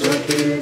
জটিল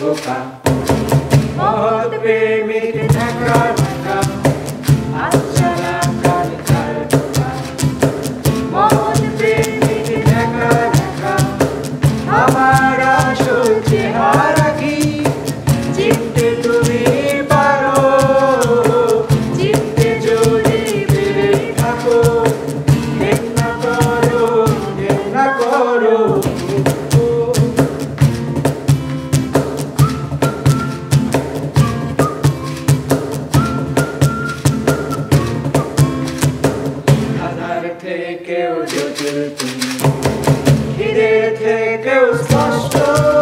गोका बहुत प्रेमी नगर care of your. He did it. He care of.